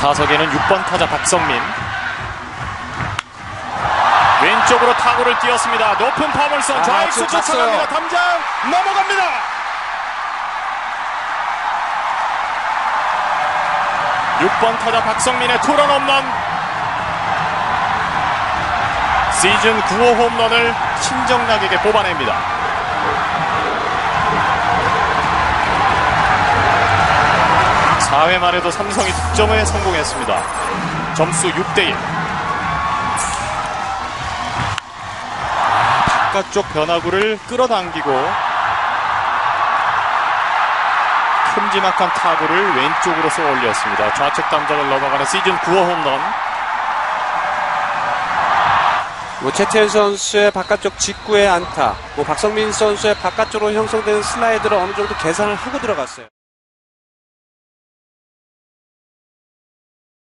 타석에는 6번 타자 박성민. 왼쪽으로 타구를 띄었습니다. 높은 파벌선 아, 좌익수 좀 쫓아갑니다. 담장 넘어갑니다. 육번 타자 박성민의 투런 홈런. 시즌 9호 홈런을 신정락에게 뽑아냅니다. 사회 말에도 삼성이 득점에 성공했습니다. 점수 6대1. 바깥쪽 변화구를 끌어당기고 큼지막한 타구를 왼쪽으로 쏘아 올렸습니다. 좌측 담장을 넘어가는 시즌 9호 홈런. 뭐 최태현 선수의 바깥쪽 직구의 안타, 뭐 박성민 선수의 바깥쪽으로 형성되는 슬라이드를 어느 정도 계산을 하고 들어갔어요.